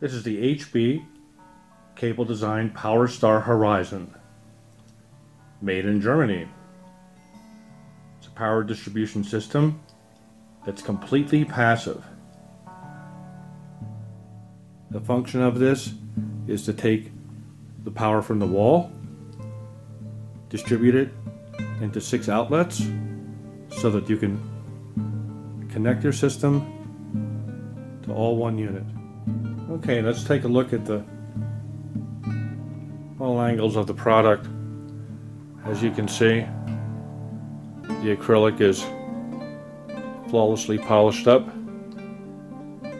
This is the HB Cable Design PowerStar Horizon, made in Germany. It's a power distribution system that's completely passive. The function of this is to take the power from the wall, distribute it into six outlets so that you can connect your system to all one unit. Okay, let's take a look at the all angles of the product. As you can see, the acrylic is flawlessly polished up.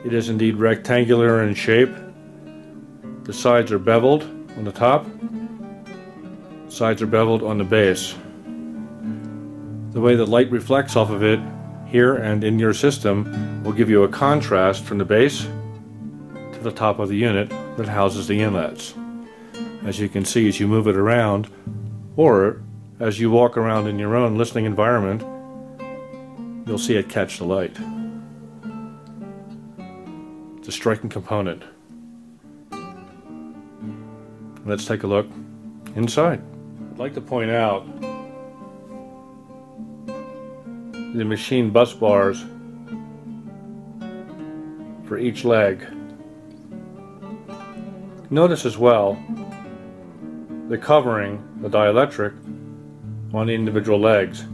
It is indeed rectangular in shape. The sides are beveled on the top. Sides are beveled on the base. The way the light reflects off of it here and in your system will give you a contrast from the base to the top of the unit that houses the inlets. As you can see as you move it around or as you walk around in your own listening environment, you'll see it catch the light. It's a striking component. Let's take a look inside. I'd like to point out the machine bus bars for each leg. Notice as well the covering, the dielectric, on the individual legs.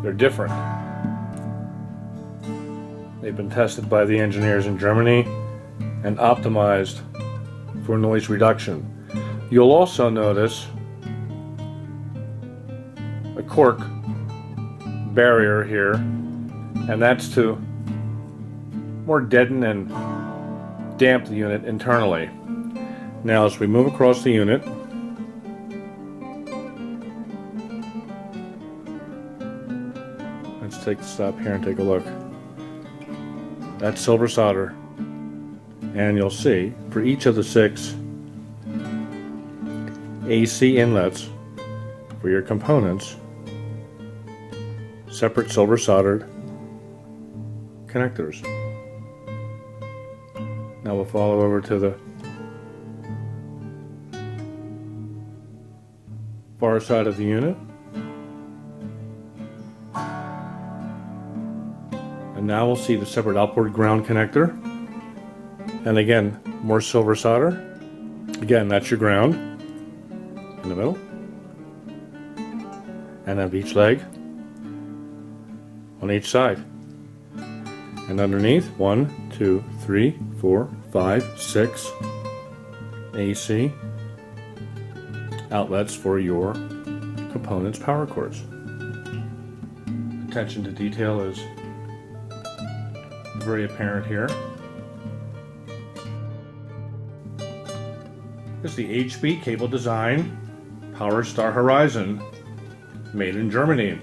They're different. They've been tested by the engineers in Germany and optimized for noise reduction. You'll also notice a cork barrier here, and that's to more deaden and damp the unit internally. Now as we move across the unit, let's take a stop here and take a look. That's silver solder. And you'll see for each of the six AC inlets for your components, separate silver soldered connectors. Now we'll follow over to the far side of the unit. And now we'll see the separate outboard ground connector. And again, more silver solder. Again, that's your ground in the middle. And of each leg on each side. And underneath, one, two, three, four, five, six AC outlets for your components power cords. Attention to detail is very apparent here. This is the HB Cable Design PowerStar Horizon, made in Germany.